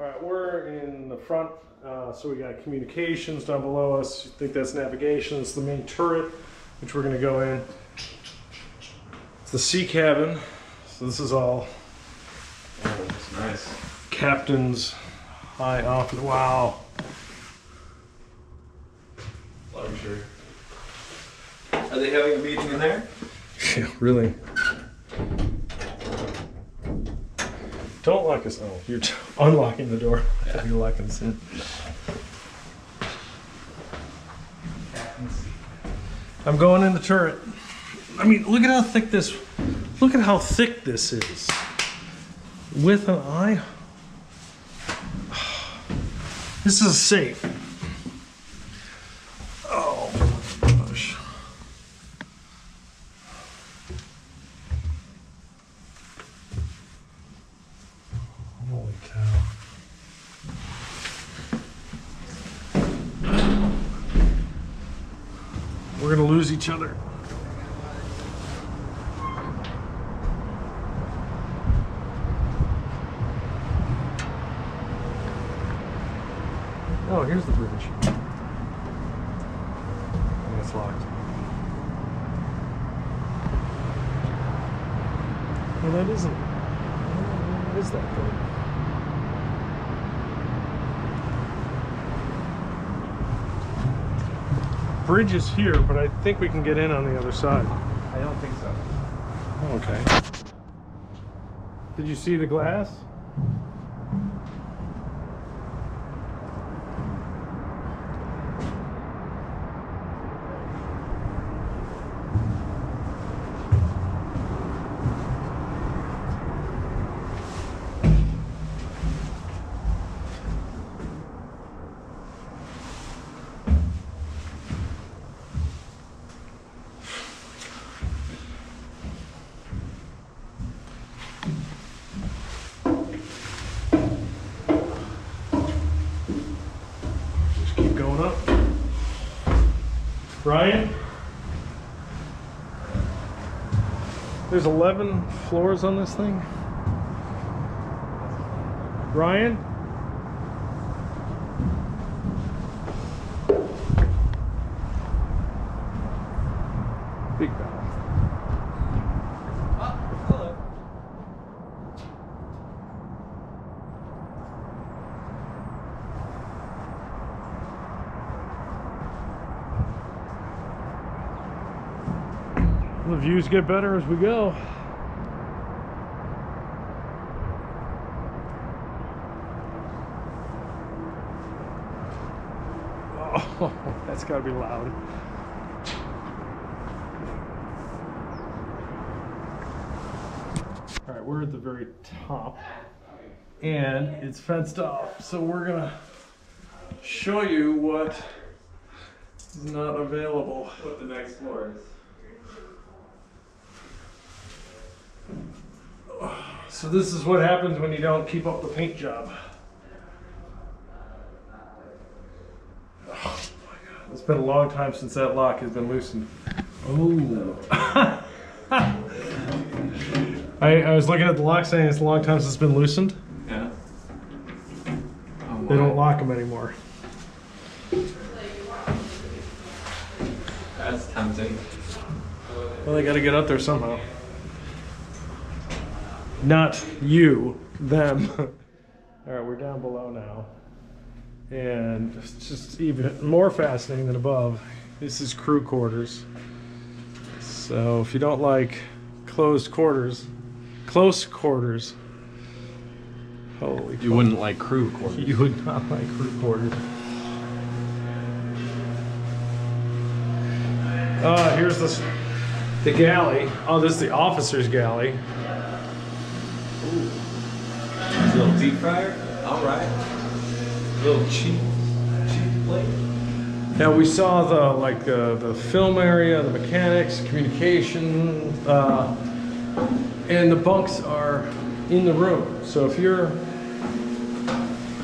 All right, we're in the front, uh, so we got communications down below us. I think that's navigation. It's the main turret, which we're going to go in. It's the sea cabin. So this is all Oh, that's nice. captain's high off. Wow. Luxury. Are they having a meeting in there? Yeah, really. Don't lock us. Oh, you're unlocking the door. I thought you were locking us in. I'm going in the turret. I mean, look at how thick this. Look at how thick this is. With an eye. This is a safe. Oh my gosh. Holy cow. We're gonna lose each other. Oh, here's the bridge. And it's locked. Well, that isn't. What is that thing? Bridge is here, but I think we can get in on the other side. I don't think so. Oh, okay. Did you see the glass? Just keep going up. Ryan? There's 11 floors on this thing. Ryan? The views get better as we go. Oh, that's got to be loud. All right, we're at the very top and it's fenced off. So we're to show you what is not available. What the next floor is. So this is what happens when you don't keep up the paint job. Oh my God. It's been a long time since that lock has been loosened. Oh. I, I was looking at the lock saying it's a long time since it's been loosened. Yeah. Oh, They don't lock them anymore. That's tempting. Well, they got to get up there somehow. Not you, them. All right, we're down below now. And it's just even more fascinating than above. This is crew quarters. So if you don't like closed quarters, close quarters, holy You wouldn't like crew quarters. you would not like crew quarters. Uh, here's this, the galley. Oh, this is the officer's galley. A little deep fryer. All right. A little cheap, cheap plate. Now we saw the like uh, the film area, the mechanics, communication, uh, and the bunks are in the room. So if you're,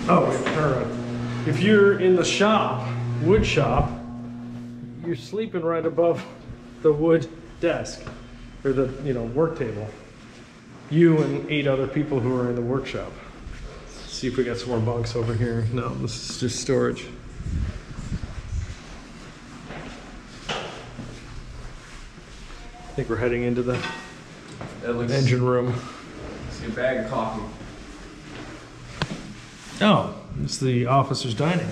oh. If you're in the shop, wood shop, you're sleeping right above the wood desk or the you know work table. You and eight other people who are in the workshop. See if we got some more bunks over here. No, this is just storage. I think we're heading into the engine room. See a bag of coffee. Oh, it's the officer's dining.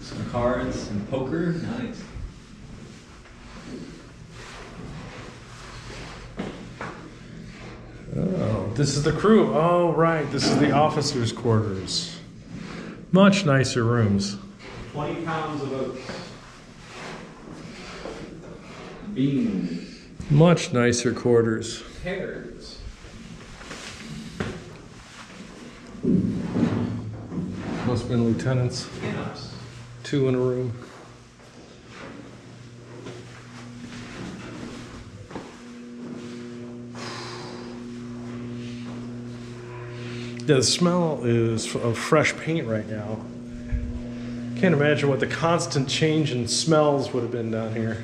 Some cards and poker. Nice. Oh, this is the crew. Oh, right. This is the officers' quarters. Much nicer rooms. 20 pounds of oats. Beans. Much nicer quarters. Pears. Must have been lieutenants. Pinups. Two in a room. The smell is of fresh paint right now. Can't imagine what the constant change in smells would have been down here.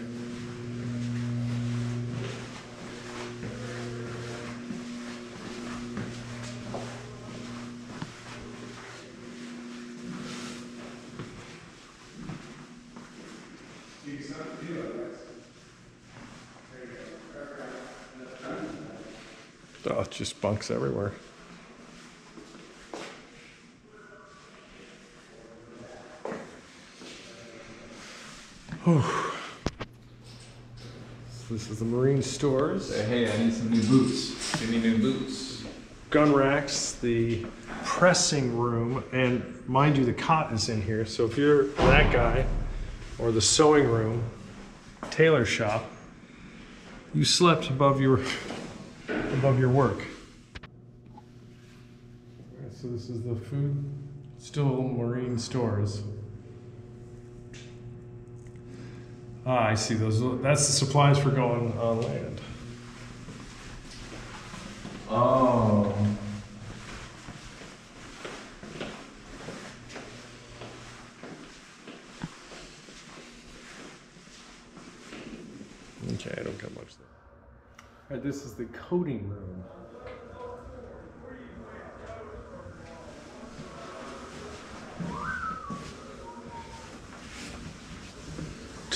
Oh, just bunks everywhere. Whew. So This is the Marine Stores. Say, hey, I need some new boots. Give me new boots. gun racks, the pressing room, and mind you, the cotton's in here. So if you're that guy, or the sewing room, tailor shop, you slept above your above your work. So this is the food, still marine stores. Ah, I see those. That's the supplies for going on land. Oh. Okay, I don't got much there. All right, this is the coding room.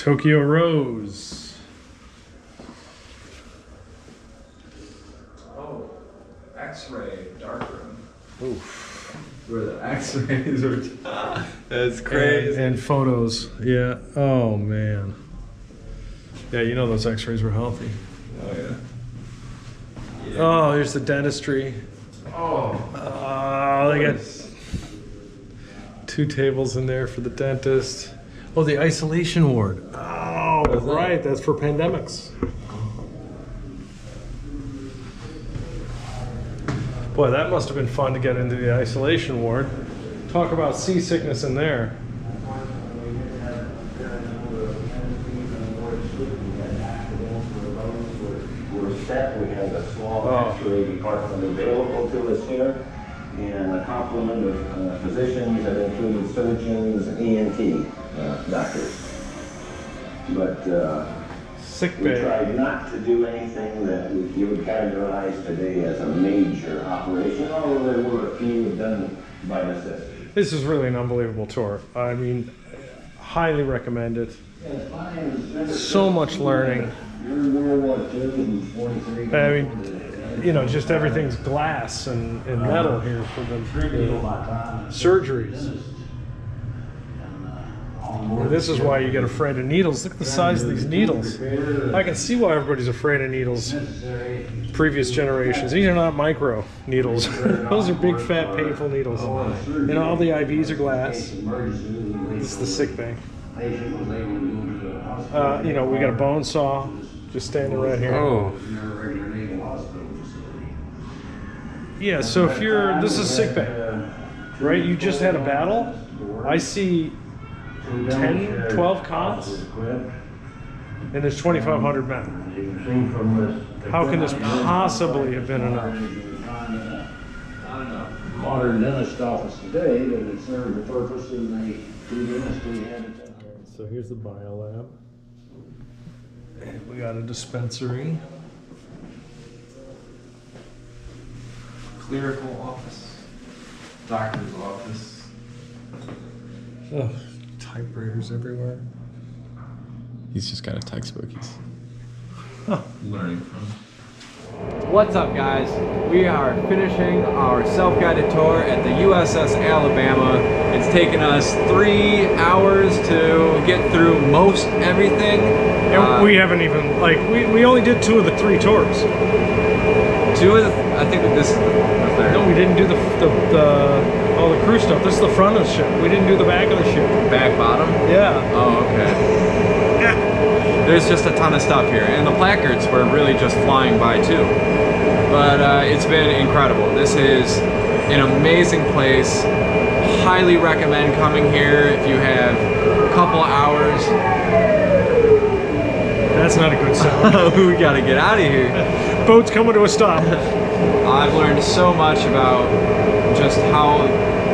Tokyo Rose. Oh. X-ray darkroom. Oof. Where the X-rays are. That's And, crazy. and photos. Yeah. Oh man. Yeah, you know those X-rays were healthy. Oh yeah. Yeah. Oh, here's the dentistry. Oh. Oh, they got two tables in there for the dentist. Oh, the isolation ward. Oh, What's right. That's for pandemics. Boy, that must have been fun to get into the isolation ward. Talk about seasickness in there. We're set, we have a small Oh. X-ray department available to us here, and a complement of uh, physicians that include surgeons, ENT uh, doctors. But uh, Sick we tried not to do anything that you would categorize today as a major operation, although there were a few done by necessity. This is really an unbelievable tour. I mean, highly recommend it. So much learning. You're in World War II, and 43. I mean, you know, just everything's glass and, and metal here for the, the surgeries. And this is why you get afraid of needles. Look at the size of these needles. I can see why everybody's afraid of needles. Previous generations. These are not micro needles. Those are big, fat, painful needles. And all the IVs are glass. This is the sick bay. Uh, you know, we got a bone saw just standing right here. Oh. Yeah, so if you're, this is sick bay, right? You just had a battle. I see 10, 12 cots, and there's 2,500 men. How can this possibly have been enough? Not modern dentist office today that it served the purpose in the two dentists we had at. So here's the biolab. And we got a dispensary. Clerical office. doctor's office. Ugh, typewriters everywhere. He's just got a textbook. He's Learning from. What's up, guys? We are finishing our self-guided tour at the USS Alabama. It's taken us three hours to get through most everything. And Uh, we haven't even like we, we only did two of the three tours. two of the, I think this is the third. No, we didn't do the the, the all the crew stuff. This is the front of the ship. We didn't do the back of the ship. Back bottom. Yeah. Oh, okay. There's just a ton of stuff here, and the placards were really just flying by too. But uh, it's been incredible. This is an amazing place. Highly recommend coming here if you have a couple hours. That's not a good sound. we gotta get out of here. Boat's coming to a stop. I've learned so much about just how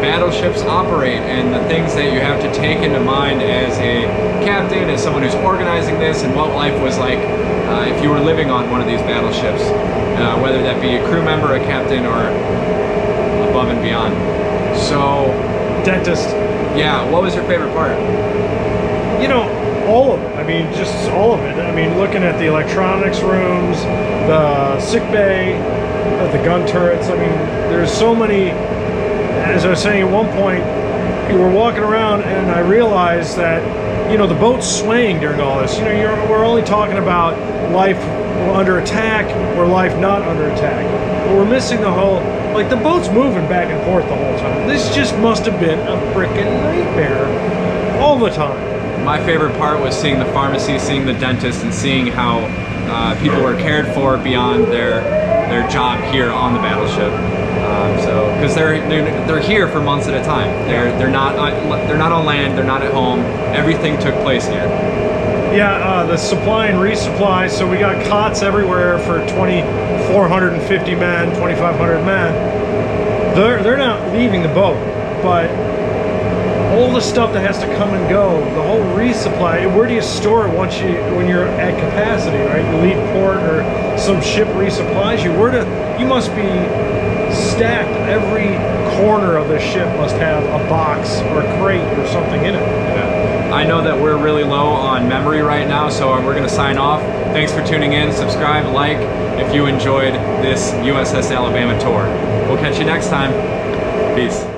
battleships operate and the things that you have to take into mind as a captain, as someone who's organizing this, and what life was like uh, if you were living on one of these battleships, uh, whether that be a crew member, a captain, or above and beyond. So, Dentist. yeah, what was your favorite part? You know, all of it. I mean, just all of it. I mean, looking at the electronics rooms, the sick bay, uh, the gun turrets. I mean, there's so many. As I was saying at one point, you were walking around, and I realized that you know the boat's swaying during all this. You know, we're only talking about life under attack or life not under attack, but we're missing the whole. Like the boat's moving back and forth the whole time. This just must have been a freaking nightmare all the time. My favorite part was seeing the pharmacy, seeing the dentist, and seeing how uh, people were cared for beyond their their job here on the battleship. Um, so, because they're, they're they're here for months at a time. They're they're not on, they're not on land. They're not at home. Everything took place here. Yeah, uh, the supply and resupply. So we got cots everywhere for 2,450 men, 2,500 men. They're they're not leaving the boat, but all the stuff that has to come and go, the whole resupply. Where do you store it once you when you're at capacity, right? You leave port or some ship resupplies you. Where do you must be stacked. Every corner of the ship must have a box or a crate or something in it. Yeah. I know that we're really low on memory right now, so we're going to sign off. Thanks for tuning in. Subscribe, like if you enjoyed this USS Alabama tour. We'll catch you next time. Peace.